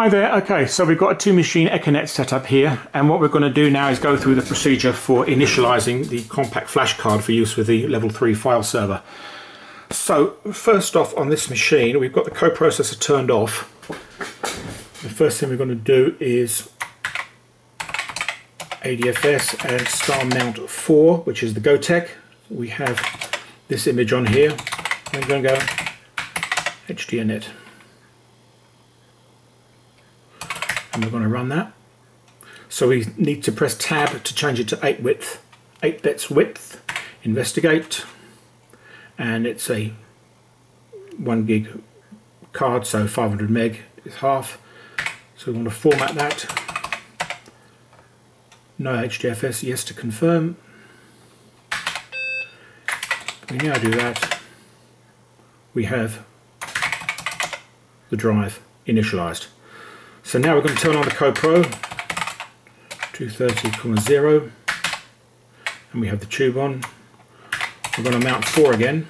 Hi there, okay, so we've got a two machine Econet set up here and what we're going to do now is go through the procedure for initializing the compact flash card for use with the level 3 file server. So first off on this machine we've got the coprocessor turned off. The first thing we're going to do is ADFS and star mount 4 which is the Gotek. We have this image on here. I'm going to go HDNet. And we're going to run that. So we need to press tab to change it to 8 width, 8 bits width, investigate, and it's a 1 gig card, so 500 meg is half. So we want to format that. No HDFS, yes to confirm. We now do that. We have the drive initialized. So now we're going to turn on the CoPro 230,0 and we have the tube on. We're going to mount 4 again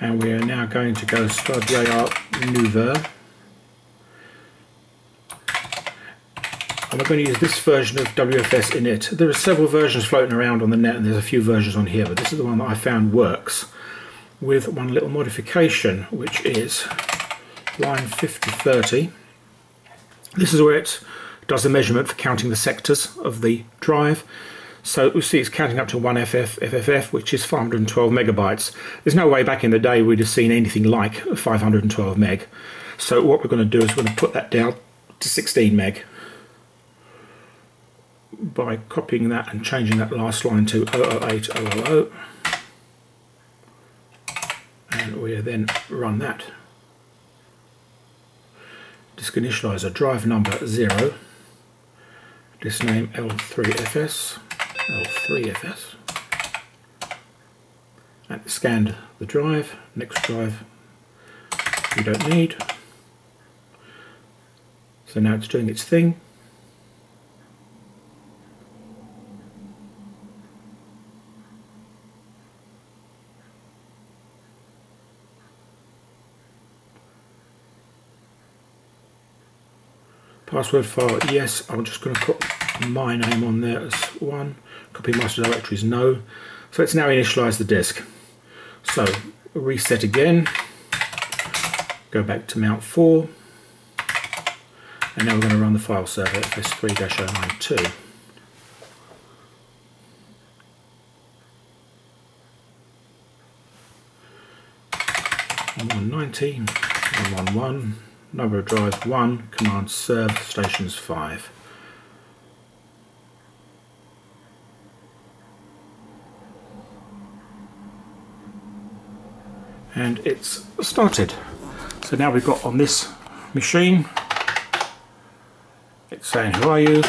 and we are now going to go Stradale Nouveau and we're going to use this version of WFS init. There are several versions floating around on the net and there's a few versions on here but this is the one that I found works with one little modification which is line 5030. This is where it does the measurement for counting the sectors of the drive. So we see it's counting up to 1 FF, FFF, which is 512 megabytes. There's no way back in the day we'd have seen anything like 512 meg. So what we're going to do is we're going to put that down to 16 meg by copying that and changing that last line to 008000 and we then run that disk initializer drive number 0 disk name L3FS L3FS and scanned the drive. Next drive we don't need. So now it's doing its thing Password file, yes. I'm just going to put my name on there as one. Copy master directory is no. So let's now initialize the disk. So reset again. Go back to mount 4. And now we're going to run the file server fs3-092. One ninety, one one one number of drives 1, command serve, stations 5. And it's started. So now we've got on this machine, it's saying who are you?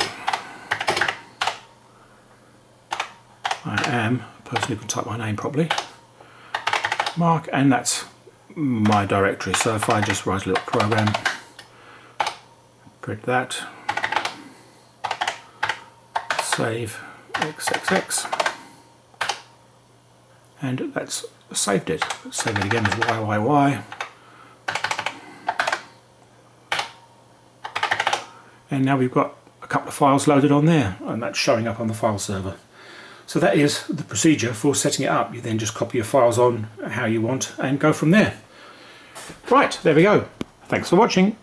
I am a person who can type my name properly. Mark, and that's my directory. So if I just write a little program, print that, save xxx, and that's saved it. Save it again as YYY. And now we've got a couple of files loaded on there and that's showing up on the file server. So that is the procedure for setting it up. You then just copy your files on how you want and go from there. Right, there we go. Thanks for watching.